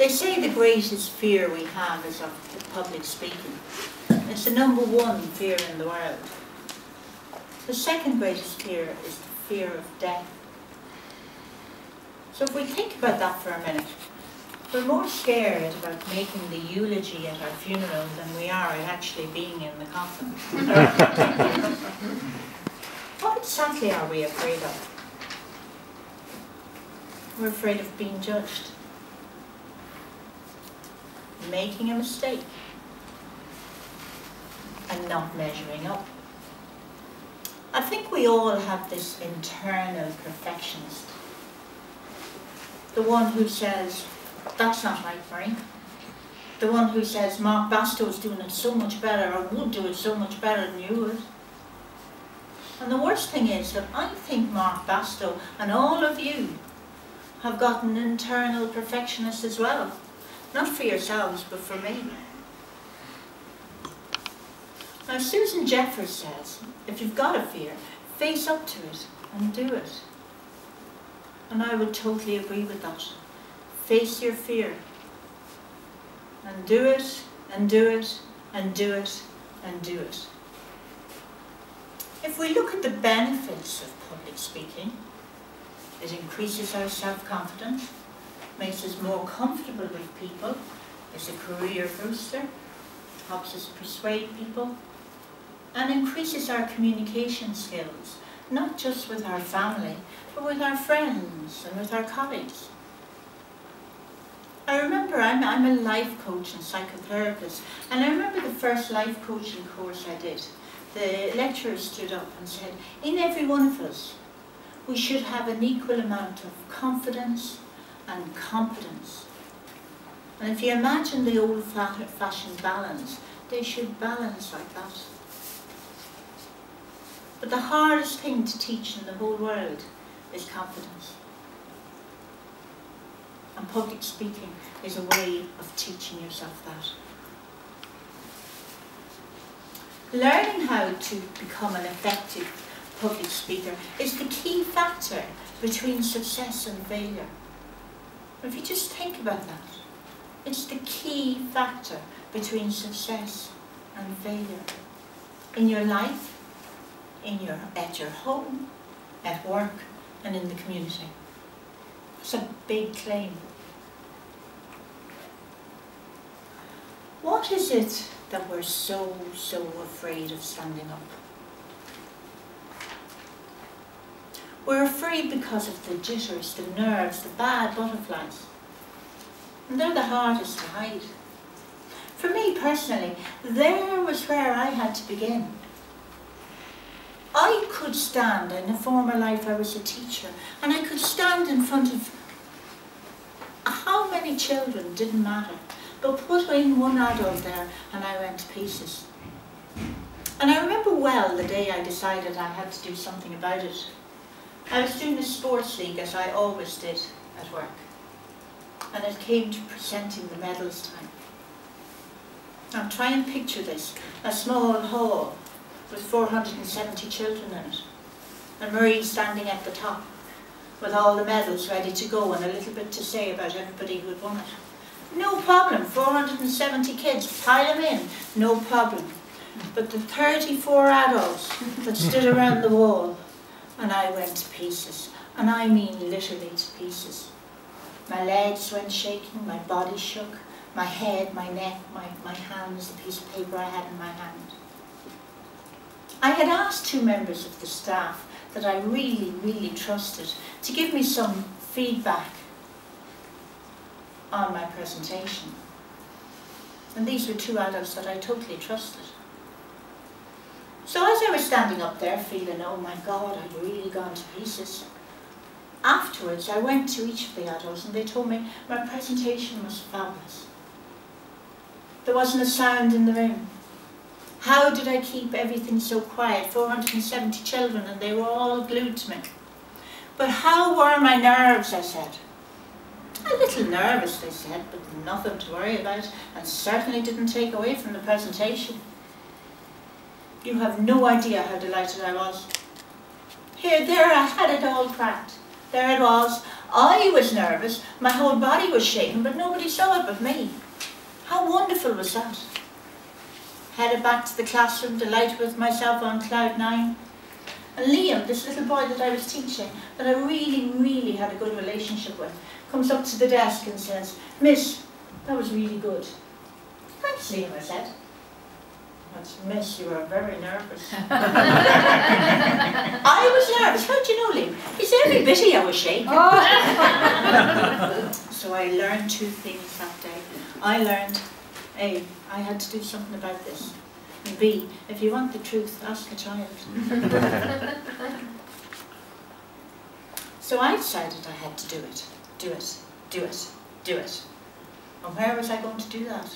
They say the greatest fear we have is of public speaking. It's the number one fear in the world. The second greatest fear is the fear of death. So if we think about that for a minute, we're more scared about making the eulogy at our funeral than we are at actually being in the coffin. what exactly are we afraid of? We're afraid of being judged, making a mistake, and not measuring up. I think we all have this internal perfectionist. The one who says, that's not right, Meree. The one who says Mark Bastow is doing it so much better or would do it so much better than you would. And the worst thing is that I think Mark Bastow and all of you have got an internal perfectionist as well. Not for yourselves, but for me. Now Susan Jeffers says, if you've got a fear, face up to it and do it. And I would totally agree with that. Face your fear. And do it, and do it, and do it, and do it. If we look at the benefits of public speaking, it increases our self-confidence, makes us more comfortable with people, is a career booster, helps us persuade people, and increases our communication skills, not just with our family, but with our friends and with our colleagues. I remember I'm, I'm a life coach and psychotherapist, and I remember the first life coaching course I did. The lecturer stood up and said, in every one of us, we should have an equal amount of confidence and competence. And if you imagine the old-fashioned balance, they should balance like that. But the hardest thing to teach in the whole world is confidence. And public speaking is a way of teaching yourself that. Learning how to become an effective public speaker is the key factor between success and failure. If you just think about that, it's the key factor between success and failure. In your life, in your, at your home, at work, and in the community. It's a big claim. What is it that we're so, so afraid of standing up? We're afraid because of the jitters, the nerves, the bad butterflies. And they're the hardest to hide. For me personally, there was where I had to begin. I could stand, in a former life I was a teacher, and I could stand in front of how many children, didn't matter. But put in one adult there and I went to pieces. And I remember well the day I decided I had to do something about it. I was doing the sports league as I always did at work. And it came to presenting the medals time. Now try and picture this, a small hall with 470 children in it. And Meree standing at the top with all the medals ready to go and a little bit to say about everybody who had won it. No problem, 470 kids, pile them in, no problem. But the 34 adults that stood around the wall, I went to pieces, and I mean literally to pieces. My legs went shaking, my body shook, my head, my neck, my, my hands, the piece of paper I had in my hand. I had asked two members of the staff that I really, really trusted to give me some feedback on my presentation. And these were two adults that I totally trusted. So as I was standing up there feeling, oh my God, I'd really gone to pieces, afterwards I went to each of the adults and they told me my presentation was fabulous. There wasn't a sound in the room. How did I keep everything so quiet? 470 children and they were all glued to me. But how were my nerves, I said. A little nervous, they said, but nothing to worry about, and certainly didn't take away from the presentation. You have no idea how delighted I was. Here, there I had it all cracked. There it was. I was nervous, my whole body was shaking, but nobody saw it but me. How wonderful was that? Headed back to the classroom, delighted with myself on cloud nine. And Liam, this little boy that I was teaching, that I really, really had a good relationship with, comes up to the desk and says, Miss, that was really good. Thanks, Liam, I said. That's miss, you are very nervous. I was nervous. How do you know, Liam? He said every bit of you was shaking. Oh. so I learned two things that day. I learned, A, I had to do something about this. And B, if you want the truth, ask a child. so I decided I had to do it. Do it. Do it. Do it. And where was I going to do that?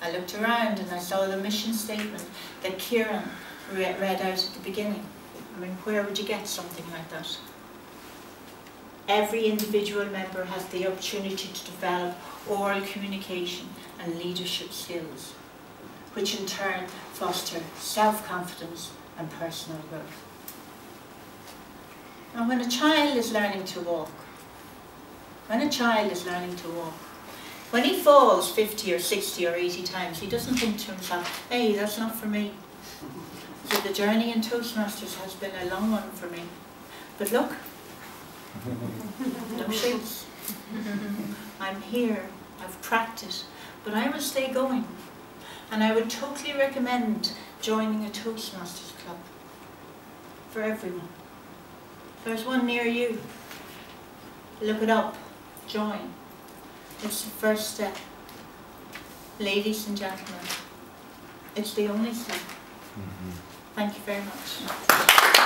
I looked around and I saw the mission statement that Kieran read out at the beginning. I mean, where would you get something like that? Every individual member has the opportunity to develop oral communication and leadership skills, which in turn foster self-confidence and personal growth. And when a child is learning to walk, when a child is learning to walk, when he falls 50 or 60 or 80 times, he doesn't think to himself, hey, that's not for me. So the journey in Toastmasters has been a long one for me. But look, no shakes. I'm here, I've practiced, but I will stay going. And I would totally recommend joining a Toastmasters club for everyone. There's one near you. Look it up, join. It's the first step. Ladies and gentlemen, it's the only step. Mm -hmm. Thank you very much.